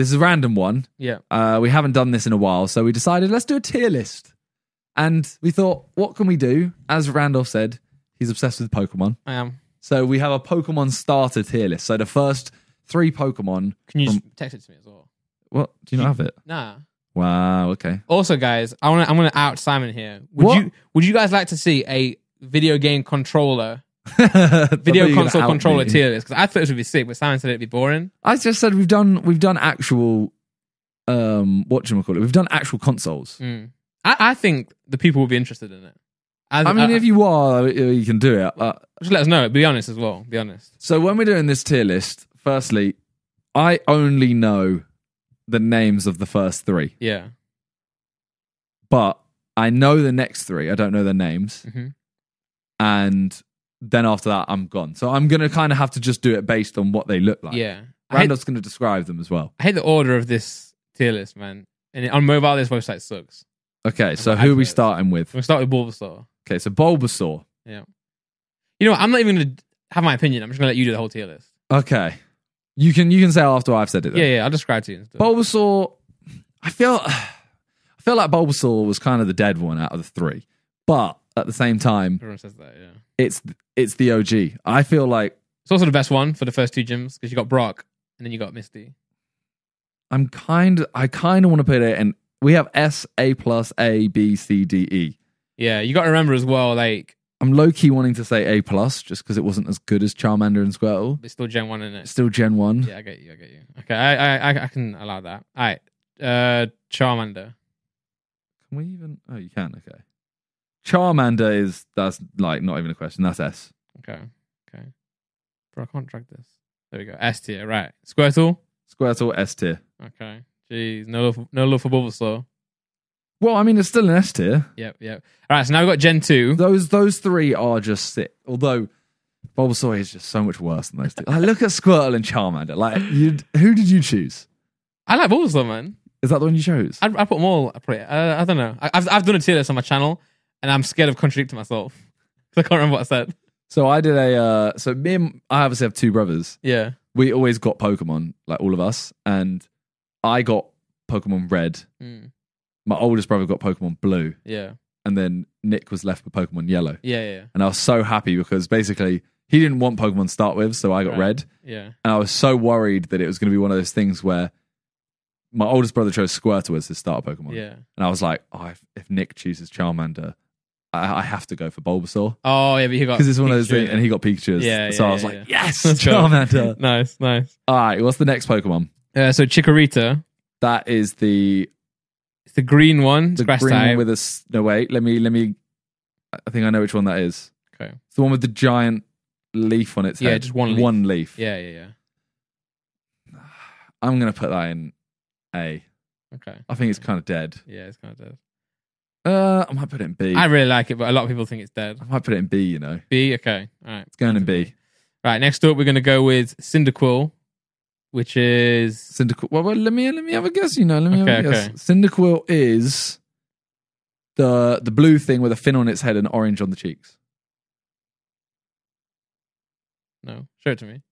this is a random one. Yeah. Uh, we haven't done this in a while, so we decided let's do a tier list. And we thought, what can we do? As Randolph said, he's obsessed with Pokemon. I am. So we have a Pokemon starter tier list. So the first three Pokemon. Can you from- just text it to me as well? What? Do you not have it? Nah. Wow. Okay. Also, guys, I want to. I'm going to out Simon here. Would What? you Would you guys like to see a video game controller, Video console controller tier list? Because I thought it would be sick, but Simon said it'd be boring. I just said we've done we've done actual um what do call it? We've done actual consoles. Mm. I, I think the people will be interested in it. I, I mean, if you are, you can do it. Uh, just let us know. Be honest as well. Be honest. so when we're doing this tier list, firstly, I only know the names of the first three, Yeah. but I know the next three. I don't know their names, hmm and then after that, I'm gone. So I'm gonna kind of have to just do it based on what they look like. yeah. Randall's gonna describe them as well. I hate the order of this tier list, man. And on mobile, this website sucks. Okay, so who are we starting with? We'll start with Bulbasaur. Okay, so Bulbasaur. Yeah. You know, what? I'm not even going to have my opinion. I'm just going to let you do the whole tier list. Okay, you can you can say after I've said it. Then. Yeah, yeah. I'll describe to you. Bulbasaur, I feel, I feel like Bulbasaur was kind of the dead one out of the three, but at the same time, Everyone says that. Yeah. it's it's the OG. I feel like It's also the best one for the first two gyms because you got Brock and then you got Misty. I'm kind. I kind of want to put it in. We have S, A plus, A, B, C, D, E. Yeah, you got to remember as well, like I'm low key wanting to say A plus just because it wasn't as good as Charmander and Squirtle. it's still Gen One in it. It's still Gen one. Yeah, I get you. I get you. Okay, I I I, I can allow that. All right, uh, Charmander. Can we even? Oh, you can. Okay. Charmander is that's like not even a question. That's S. Okay, okay. Bro, I can't drag this. There we go. S tier. Right. Squirtle. Squirtle S tier. Okay. Jeez, no love, no love for Bulbasaur. Well, I mean, it's still an S tier. Yep, yep. All right, so now we've got Gen two. Those those three are just sick. Although Bulbasaur is just so much worse than those two. Like, look at Squirtle and Charmander. Like, you, who did you choose? I like Bulbasaur, man. Is that the one you chose? I, I put them all. I, put it, uh, I don't know. I, I've I've done a tier list on my channel, and I'm scared of contradicting myself because I can't remember what I said. So I did a. Uh, so me and I obviously have two brothers. Yeah. We always got Pokemon, like all of us, and I got Pokemon Red. Mm. My oldest brother got Pokemon Blue, Yeah. and then Nick was left with Pokemon Yellow. Yeah. Yeah. And I was so happy because basically he didn't want Pokemon to start with, so I got Right. Red. Yeah. And I was so worried that it was going to be one of those things where my oldest brother chose Squirtle as his starter Pokemon. Yeah. And I was like, oh, if, if Nick chooses Charmander, I, I have to go for Bulbasaur. Oh yeah, but he got Because it's one of those Pikachu, things, and he got Pikachu. Yeah, so yeah, I was yeah, like, yeah. yes. Charmander. nice, nice. All right, what's the next Pokemon? Uh, so Chikorita, That is the it's the green one, the grass green type. with a no wait. Let me let me. I think I know which one that is. Okay. It's the one with the giant leaf on its Yeah, head. just one leaf. One leaf. Yeah, yeah, yeah. I'm gonna put that in A. Okay. I think it's kind of dead. Yeah, it's kind of dead. Uh, I might put it in B. I really like it, but a lot of people think it's dead. I might put it in B. You know, B, okay. All right. it's going in B. Right, next up we're gonna go with Cyndaquil, which is Cyndaquil. Well, well, let me let me have a guess. You know, let me have Okay, a guess. okay. Cyndaquil is the the blue thing with a fin on its head and orange on the cheeks. no, show it to me.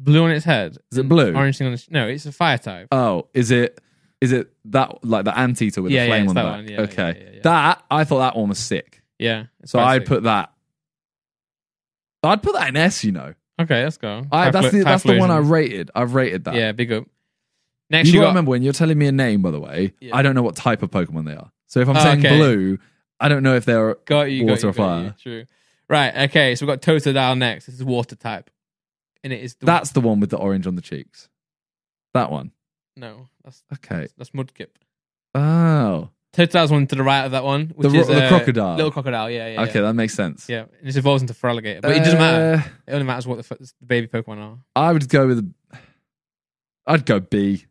Blue on its head. Is it blue? Orange thing on its no, it's a fire type. Oh, is it? Is it that like the anteater with Yeah, the flame it's on that the one. back? Yeah, okay, yeah, yeah, yeah. that I thought that one was sick. Yeah. So I'd sick. put that. I'd put that in S. You know, Okay, let's go. I, that's the that's the one I rated. I've rated that. Yeah, big up. Next you, you, gotta remember when you're telling me a name. By the way, Yeah. I don't know what type of Pokemon they are. So if I'm Oh, saying okay. blue, I don't know if they're got you, got water you, or got fire. you. True. Right, okay, so we've got Totodile next. This is water type. And it is the That's the one with the orange on the cheeks. That one. No, that's Okay. that's Mudkip. Oh. Totodile's one to the right of that one, which ro- is the uh, crocodile. Little crocodile, yeah, yeah. Okay, yeah. that makes sense. Yeah, and this evolves into Feraligatr, but it doesn't matter. Uh, It only matters what the, f- the baby Pokemon are. I would go with. I'd go B.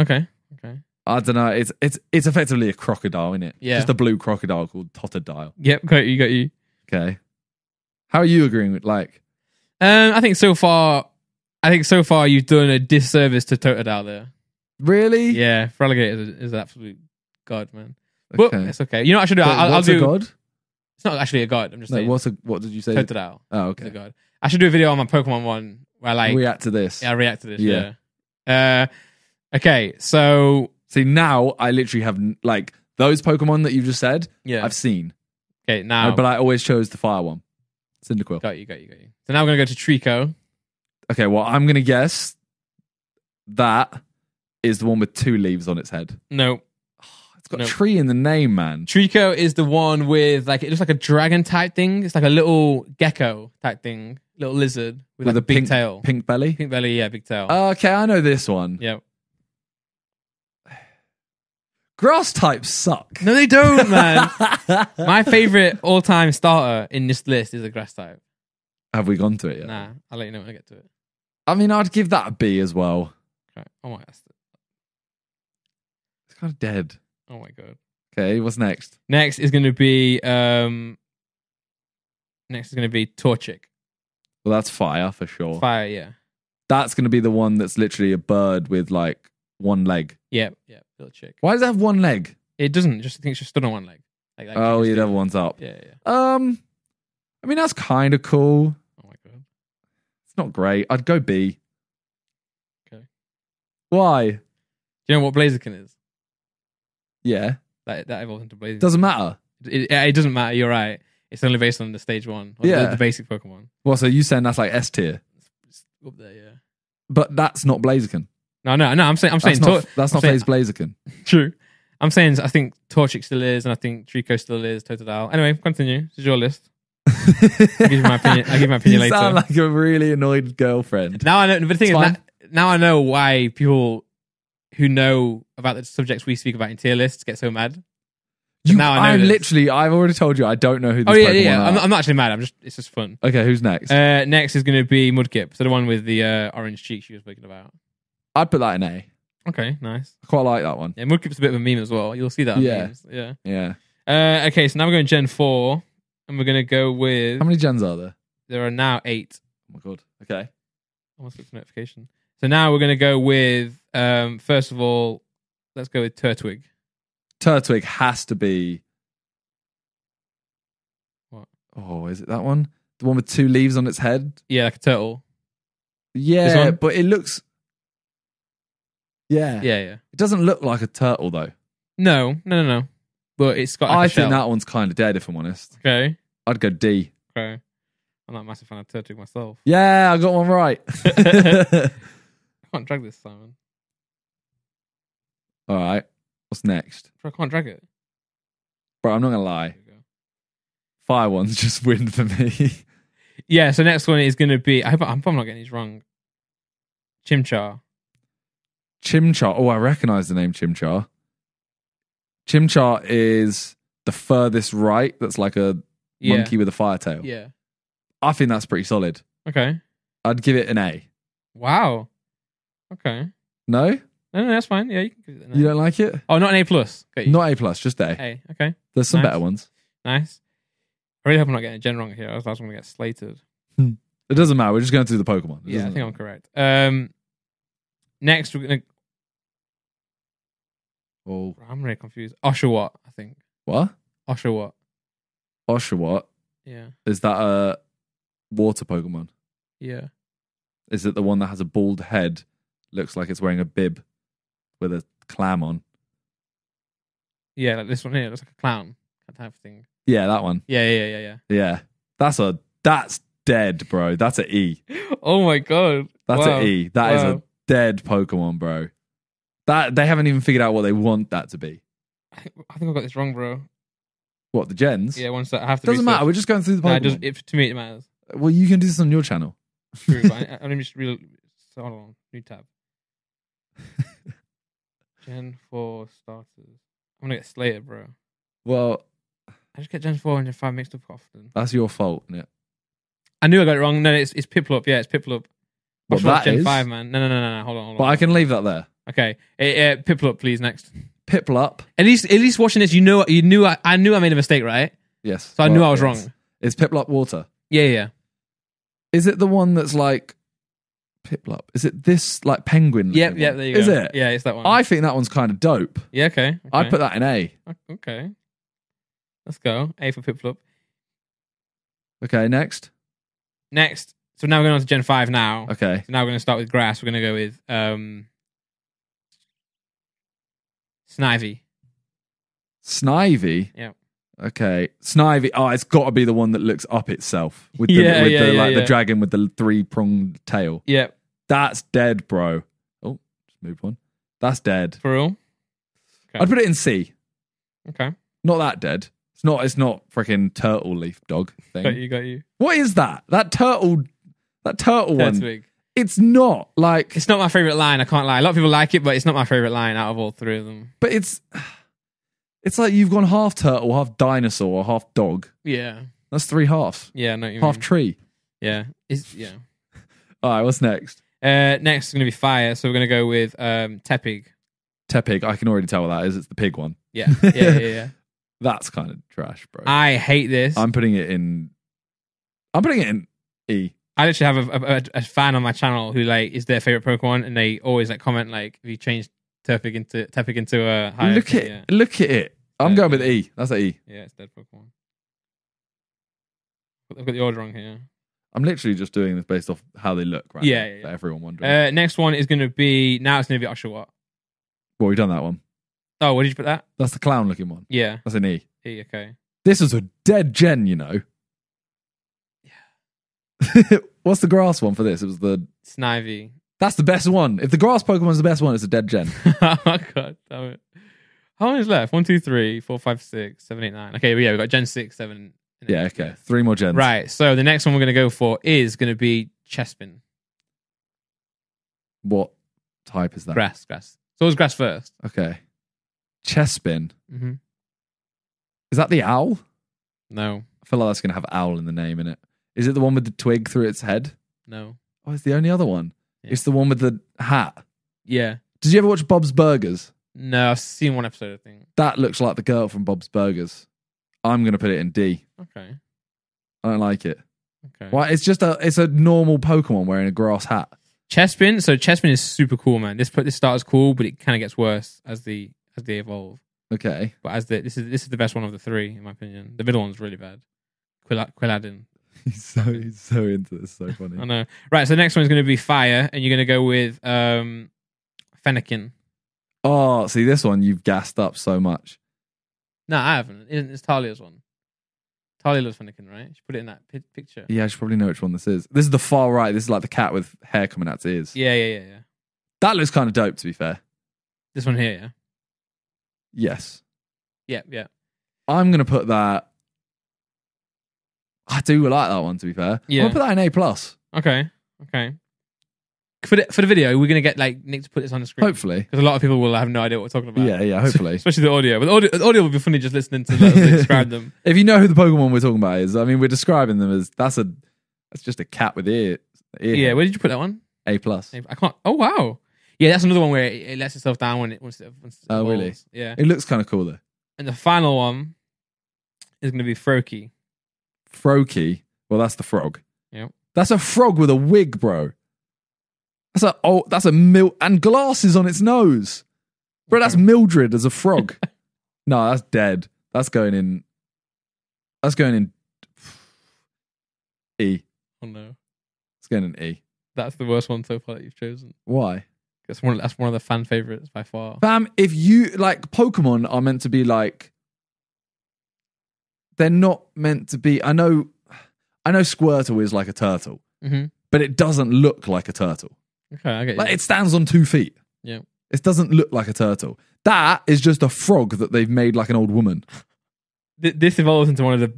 Okay, okay. I don't know. It's it's it's effectively a crocodile, isn't it? Yeah. Just a blue crocodile called Totodile. Yep, got you, got you. Okay. How are you agreeing with like? Um, I think so far, I think so far you've done a disservice to Totodile there. Really? Yeah, Feraligatr is, is an absolute god, man. But Okay. it's okay. You know what I should do? Wait, I'll, I'll what's do. a god? It's not actually a god. I'm just No, saying. what's a what did you say? Totodile Oh, is a okay. god. I should do a video on my Pokemon one where I like React to this. yeah, I react to this. Yeah. Yeah. Uh, okay, so See, now I literally have n- like those Pokemon that you've just said. yeah. I've seen, Okay, now but I always chose the fire one, Cyndaquil. got you, got you, got you. So now we're gonna go to Treecko. Okay, well, I'm gonna guess that is the one with two leaves on its head. No, It's got No. tree in the name, man. Treecko is the one with like it looks like a dragon type thing. It's like a little gecko type thing, little lizard with, like a big pink, tail, pink belly. pink belly, yeah, big tail. Oh, okay, I know this one. yeah. Grass types suck. No, they don't, man. My favorite all-time starter in this list is a grass type. Have we gone to it yet? Nah, I'll let you know when I get to it. I mean, I'd give that a B as well. Okay. Oh my, that's- It's kind of dead. oh my god. Okay, what's next? Next is going to be um. Next is going to be Torchic. Well, that's fire for sure. Fire, yeah, That's going to be the one that's literally a bird with like one leg. yeah, yeah. Little chick. Why does it have one leg? It doesn't. Just I think it's just stood on one leg. Like, like oh, chickens yeah, do. the other one's up. Yeah, yeah. Um, I mean, that's kind of cool. It's not great. I'd go B. Okay. Why? Do you know what Blaziken is? Yeah. That that evolved into Blaziken. Doesn't matter. it, it, doesn't matter. You're right. It's only based on the stage one. Or Yeah. the, the basic Pokemon. Well, so you saying that's like S tier, It's up there, yeah. but that's not Blaziken. No, no, no. I'm saying, I'm That's saying, not, Tor- that's I'm not saying- phase Blaziken. true. I'm saying, I think Torchic still is, and I think Treecko still is. Totodile. Anyway, continue. This is your list. I'll give you my opinion- I'll give you my opinion you later. sound like a really annoyed girlfriend. Now I know. But the thing It's is, fine. now, now I know why people who know about the subjects we speak about in tier lists get so mad. You, now I know I'm this. literally. I've already told you. I don't know who. This Oh yeah, Pokemon yeah. yeah. Are. I'm, I'm not actually mad. I'm just. It's just fun. okay, who's next? Uh, next is going to be Mudkip. So the one with the uh, orange cheeks you were speaking about. I'd put that in A. Okay, nice. I quite like that one. Yeah, Mudkip's a bit of a meme as well. You'll see that. Yeah. Memes. Yeah. Yeah. Uh, okay, so now we're going Gen four, and we're going to go with. How many gens are there? There are now eight. Oh my god. Okay. Almost looked for notification. So now we're going to go with. Um, first of all, let's go with Turtwig. Turtwig has to be. What? Oh, is it that one? The one with two leaves on its head? Yeah, like a turtle. Yeah, one? but it looks. Yeah. Yeah, yeah. It doesn't look like a turtle though. No, no, no, no. But it's got. Like I a think shell. that one's kind of dead. If I'm honest, Okay. I'd go D. Okay. I'm not a massive fan of Turtwig myself. Yeah, I got one right. I can't drag this, Simon. All right. What's next? I can't drag it. Bro, I'm not gonna lie. There we go. Fire ones just win for me. Yeah, so next one is going to be. I hope I'm probably not getting these wrong. Chimchar. Chimchar. Oh, I recognize the name Chimchar. Chimchar is the furthest right. That's like a Yeah. monkey with a fire tail. Yeah. I think that's pretty solid. Okay. I'd give it an A. Wow. Okay. No, No, no, that's fine. Yeah, you can give it an A. you don't like it? Oh, not an A plus. Got you. Not A plus, just A. A. Okay. There's some Nice. better ones. Nice. I really hope I'm not getting a gen wrong here. I was going to get slated. It doesn't matter. We're just going through the Pokemon. It Yeah, I doesn't think I'm correct. Um, next we're gonna. Oh, I'm really confused. Oshawott, I think. what? Oshawott. Oshawott. Yeah. Is that a water Pokemon? Yeah. Is it the one that has a bald head, looks like it's wearing a bib with a clam on? Yeah, like this one here looks like a clown that type of thing. Yeah, that one. Yeah, yeah, yeah, yeah. Yeah, that's a that's dead, bro. That's a E. Oh my god. That's Wow. a E. That is Wow. a dead Pokemon, bro. That they haven't even figured out what they want that to be. I think, I think I got this wrong, bro. What the gens? Yeah, one sec. I have to. doesn't research. matter. We're just going through the Nah, Pokemon. it does, it, to me, it matters. well, you can do this on your channel. True, but I, I, let me just real. So hold on, new tab. Gen four starters. I'm gonna get slated, bro. Well, I just get Gen four and Gen five mixed up often. that's your fault, is it? I knew I got it wrong. No, it's it's Piplup. Yeah, it's Piplup. Well, What's wrong that Gen is- five, man. No, no, no, no, no. Hold on, hold on. But I can leave that there. Okay, uh, uh, Piplup, please. Next. Piplup. At least, at least watching this, you know, you knew, I, I knew I made a mistake, right? Yes. So I knew I was it's- wrong. It's Piplup water. Yeah, yeah. Is it the one that's like Piplup? Is it this like penguin? Yep, yep. There you go. Is it? Yeah, it's that one. I think that one's kind of dope. yeah, okay. I'd put that in A. Okay. Let's go. A for Piplup. Okay, next. Next. So now we're going on to Gen 5 now. Okay. So now we're going to start with grass. We're going to go with um, Snivy. Snivy. Yeah. Okay, Snivy. Oh, it's got to be the one that looks up itself with the Yeah, with yeah, the yeah, like yeah. the dragon with the three pronged tail. Yep. That's dead, bro. Oh, just move one. That's dead. For real. Okay. I'd put it in C. Okay. Not that dead. It's not. It's not freaking turtle leaf dog Got thing. you. Got you. What is that? That turtle. That turtle one. It's not like. It's not my favorite line. I can't lie. A lot of people like it, but it's not my favorite line out of all three of them. But it's. It's like you've gone half turtle, half dinosaur, or half dog. Yeah. That's three halves. Yeah. No. You Half mean. tree. Yeah. It's yeah. All right, what's next? Uh, next is going to be fire. So we're going to go with um, Tepig. Tepig. I can already tell what that is. It's the pig one. Yeah. Yeah. yeah, yeah. That's kind of trash, bro. I hate this. I'm putting it in. I'm putting it in E. I literally have a, a, a fan on my channel who like is their favorite Pokemon, and they always like comment like, "Have you changed Tepig into Tepig into a higher?" look at yeah. look at it. I'm Yeah. going with E. That's a E. Yeah, it's dead Pokemon. I've got the order wrong here. I'm literally just doing this based off how they look, right? Yeah, yeah, yeah. everyone wondering. Uh, next one is going to be now. It's going to be Oshawott. well, we've done that one. Oh, where did you put that? That's the clown looking one. Yeah. That's an E. E, okay. This is a dead gen, you know. What's the grass one for this? It was the. Snivy. That's the best one. If the grass Pokemon's the best one, it's a dead gen. oh god, damn it. How many is left? One, two, three, four, five, six, seven, eight, nine. Okay, well, yeah, we've got Gen six, seven. and yeah. eight. Okay. Three more gens. Right. So the next one we're going to go for is going to be Chespin. What type is that? Grass, grass. So it was grass first. Okay. Chespin. Mm-hmm. Is that the owl? No, I feel like that's going to have owl in the name in it. Is it the one with the twig through its head? no. Oh, it's the only other one. Yeah. It's the one with the hat. Yeah. Did you ever watch Bob's Burgers? No, I've seen one episode, I think. That looks like the girl from Bob's Burgers. I'm going to put it in D. Okay. I don't like it. Okay. Why? It's just a it's a normal Pokemon wearing a grass hat. Chespin. So Chespin is super cool, man. This put this starts cool, but it kind of gets worse as the as they evolve. Okay. But as the this is this is the best one of the three, in my opinion. The middle one's really bad. Quil- Quilladin. He's so he's so into this. So funny. I know. Right. So the next one is going to be fire, and you're going to go with um, Fennekin. Oh, see this one you've gassed up so much. No, I haven't. It- It's Talia's one. Talia loves Fennekin, right? She put it in that pi- picture. Yeah, I should probably know which one this is. This is the far right. This is like the cat with hair coming out its ears. Yeah, yeah, yeah, yeah. That looks kind of dope, to be fair. This one here, yeah. Yes, Yeah, yeah. I'm gonna put that. I do like that one, to be fair. Yeah. I'll put that in A plus. Okay, okay. For the, for the video, we're going to get like Nick to put this on the screen. Hopefully. Because a lot of people will have no idea what we're talking about. Yeah, yeah. Hopefully. Especially the audio. But the audio, the audio will be funny just listening to describe them. if you know who the Pokemon we're talking about is, I mean, we're describing them as that's a that's just a cat with ear. ear Yeah, where did you put that one? A plus. I can't. Oh, wow. Yeah, that's another one where it, it lets itself down when it once it Oh, really? Yeah. It looks kind of cool though. And the final one is going to be Froakie. Froakie. Well, that's the frog. Yep. That's a frog with a wig, bro. That's a oh, that's a mil and glasses on its nose, bro. That's Mildred as a frog. no, that's dead. That's going in. That's going in. E. Oh no, It's going in E. that's the worst one so far that you've chosen. Why? That's one. That's one of the fan favorites by far. Fam, if you like Pokemon are meant to be like they're not meant to be I know I know Squirtle is like a turtle, hmm but it doesn't look like a turtle. Okay, I get you. Like it stands on two feet. Yeah. It doesn't look like a turtle. That is just a frog that they've made like an old woman. Th- this evolves into one of the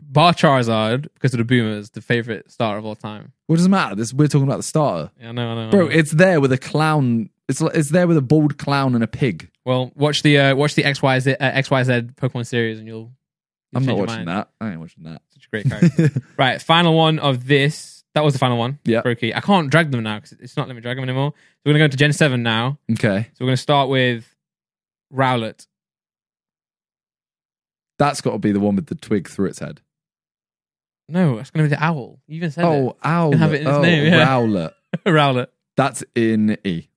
Bar Charizard because of the boomers, the favorite starter of all time. What does it matter? This we're talking about the starter. Yeah, I know, I know. I Bro, know. it's there with a clown. It's it's there with a bald clown and a pig. well, watch the uh, watch the XYZ uh, XYZ Pokemon series, and you'll. I'm not watching that. I ain't watching that. Such a great character. right, final one of this. That was the final one. Yeah. Brokey. I can't drag them now because it's not letting me drag them anymore. So we're gonna go to Gen Seven now. okay. So we're gonna start with Rowlet. That's got to be the one with the twig through its head. No, it's gonna be the owl. You even said Oh, Owlet. have it in its oh, name, yeah. Rowlet. Rowlet. That's in E.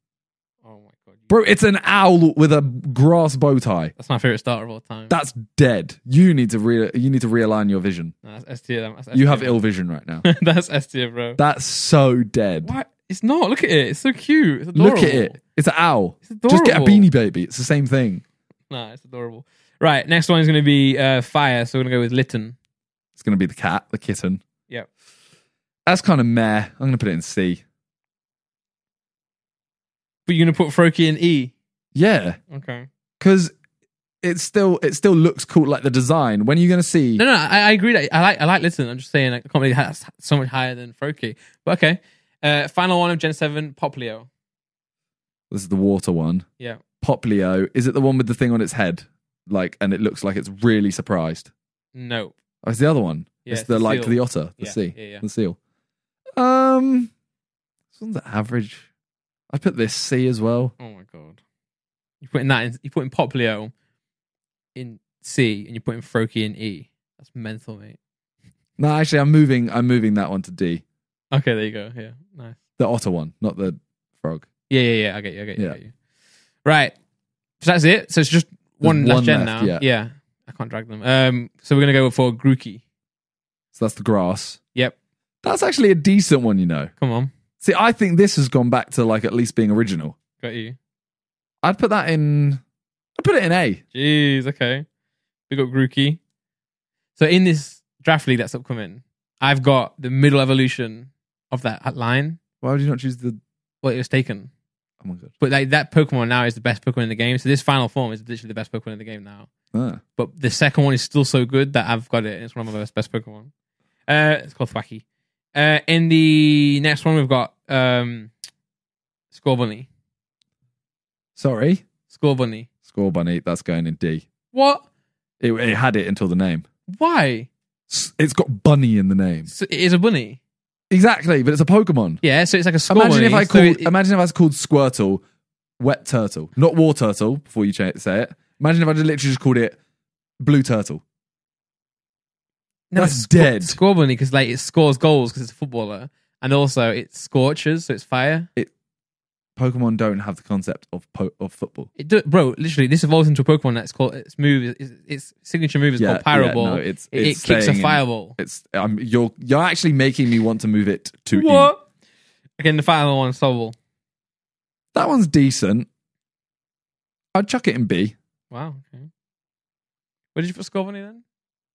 Oh my god, you- Bro, it's an owl with a grass bow tie. that's my favorite starter of all time. That's dead. You need to re- you need to realign your vision. No, that's S tier. That's You have ill vision right now. that's S tier, bro. That's so dead. What? It's not. Look at it. It's so cute. It's adorable. Look at it. It's an owl. It's adorable. Just get a beanie baby. It's the same thing. No, it's adorable. Right, next one is going to be uh, fire. So we're going to go with Litten. It's going to be the cat, the kitten. Yep. That's kind of meh. I'm going to put it in C. But you're going to put Froakie in E. Yeah, Okay. because it still it still looks cool. Like the design. When are you going to see? No, no, I, I agree. That I like I like Litten. I'm just saying like, I can't believe that's so much higher than Froakie. But okay. Uh, final one of Gen 7, Poplio. This is the water one. Yeah. Poplio. Is it the one with the thing on its head? Like, and it looks like it's really surprised. No. Oh, it's the other one. Yeah, it's it's the, the like seal. the otter, the Yeah, sea, yeah, yeah. the seal. Um, this one's average. I put this C as well. Oh my god. You're putting that in, you're putting Poplio in C and you're putting Froakie in E. That's mental, mate. No, actually, I'm moving. I'm moving that one to D. Okay, there you go. Yeah, nice. The otter one, not the frog. Yeah, yeah, yeah. I get you. I get you. I get you. Right. So that's it. So it's just one last one gen left, now. yeah. I can't drag them. Um. So we're gonna go for Grookey. So that's the grass. Yep. That's actually a decent one, you know. Come on. See, I think this has gone back to like at least being original. Got you. I'd put that in. I'd put it in A. Jeez. Okay. We got Grookey. So in this draft league that's upcoming, I've got the middle evolution of that line. Why would you not choose the? Well, it was taken. Oh my god. But like that Pokemon now is the best Pokemon in the game. So this final form is literally the best Pokemon in the game now. Ah. But the second one is still so good that I've got it. It's one of my best, best Pokemon. Uh, it's called Thwackey. Uh, in the next one, we've got um, Scorbunny. Sorry. Scorbunny. Score bunny. That's going in D. What? It, it had it until the name. Why? S- It's got bunny in the name. So it is a bunny. Exactly, but it's a Pokemon. Yeah, so it's like a Scorbunny. Imagine if I so called. it- imagine if I was called Squirtle, wet turtle, not war turtle. Before you cha- say it, imagine if I just literally just called it blue turtle. no, that's it's dead. Scorbunny because like it scores goals because it's a footballer, and also it scorches, so it's fire. It Pokemon don't have the concept of po- of football. It do, bro, literally, this evolves into a Pokemon that's called its move. Its, its signature move is Yeah, called Pyro yeah, Ball. no, it's- it, it's it kicks a fireball. It's um, you're you're actually making me want to move it to E. What? Again, the final one, Sobble. That one's decent. I'd chuck it in B. Wow. Okay. Where did you put Scorbunny then?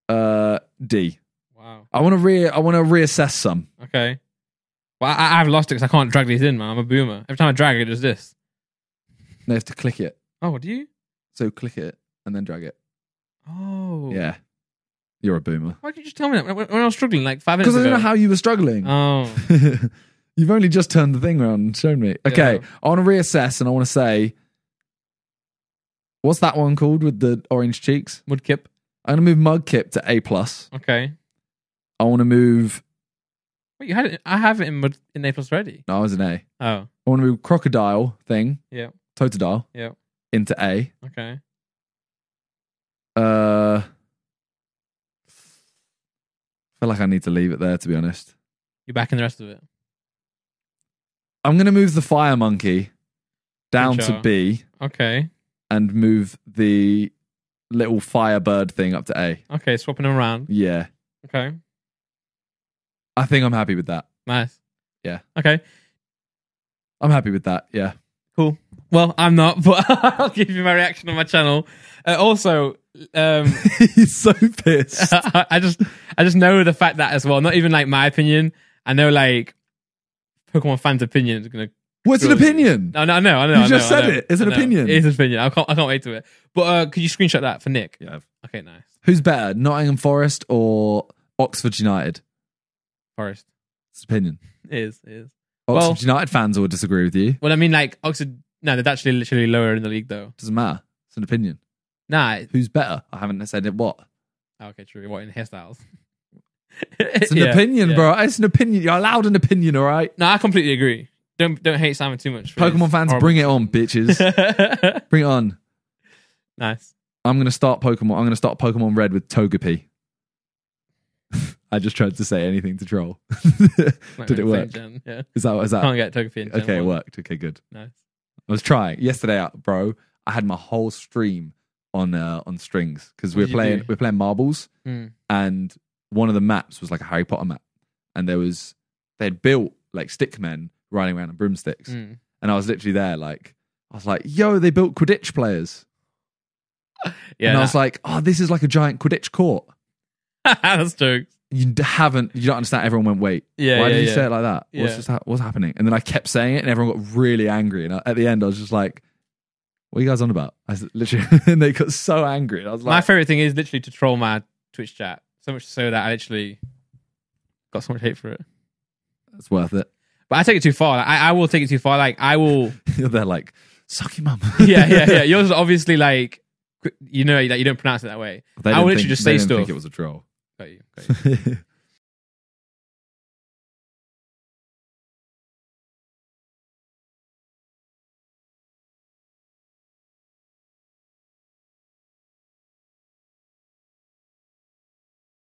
Uh, D. Wow. I want to re I want to reassess some. Okay. Well, I, I've lost it because I can't drag these in, man. I'm a boomer. Every time I drag it, it does this. No, you have to click it. Oh, do you? So click it and then drag it. Oh. Yeah, you're a boomer. Why didn't you just tell me that when, when I was struggling like five minutes Because I don't know how you were struggling. Oh. You've only just turned the thing around and shown me. Okay, Yeah. I want to reassess and I want to say, what's that one called with the orange cheeks? Mudkip. I'm gonna move Mudkip to A plus. Okay. I want to move. Wait, you had it? I have it in in A plus already. No, I was an A. Oh. I want to move Crocodile thing, Yeah. Totodile, Yeah. into A. Okay. Uh, I feel like I need to leave it there to be honest. You're back in the rest of it. I'm gonna move the Fire Monkey down to. B Okay. and move the little Firebird thing up to A. Okay. Swapping them around. Yeah, Okay. I think I'm happy with that. Nice. Yeah. Okay. I'm happy with that. Yeah. Cool. Well, I'm not, but I'll give you my reaction on my channel. Uh, also, um, He's so pissed. I just, I just know the fact that as well. Not even like my opinion. I know like Pokemon fans' opinion is gonna. What's an opinion? No, no, I know, I know. You I just know, I said it. It's an opinion. It is an opinion. I can't, I can't wait to it. But uh, could you screenshot that for Nick? Yeah. Okay, nice. Who's better, Nottingham Forest or Oxford United? Forest It's opinion. it is, is. Oxford Well- United fans will disagree with you. Well, I mean, like Oxford. No, they're actually literally lower in the league though. Doesn't matter. It's an opinion. Nah. it- Who's better? I haven't said it. What? Oh, okay, true. What in hairstyles? It's an opinion, bro. It's an opinion. You're allowed an opinion, all right? No, I completely agree. Don't don't hate Simon too much. Pokemon fans, bring it on, bitches. bring it on. nice. I'm gonna start Pokemon. I'm gonna start Pokemon Red with Togepi. I just tried to say anything to troll. Did it work? Gen, yeah. Is that is that Can't get Togepi in Gen okay? It worked. Okay, good. Nice. I was trying yesterday, uh, bro. I had my whole stream on uh, on strings because we What we're playing we we're playing marbles, Mm. and one of the maps was like a Harry Potter map, and there was they had built like stick men riding around on broomsticks, Mm. and I was literally there like I was like, yo, they built Quidditch players. Yeah, and I was like, oh, this is like a giant Quidditch court. that's jokes. You haven't, you don't understand. Everyone went, wait, Yeah, why yeah, did you yeah. say it like that? Yeah. What's just ha- what's happening? And then I kept saying it, and everyone got really angry. And I, at the end, I was just like, what are you guys on about? I was literally, and they got so angry. And I was like My favorite thing is literally to troll my Twitch chat. So much so that I literally got so much hate for it. it's worth it. But I take it too far. Like, I, I will take it too far. Like I will. they're like, suck your mum. yeah, yeah, yeah. Yours is obviously like you know that you don't pronounce it that way. They I will literally think- just say didn't think stuff. it was a troll. Got you, got you.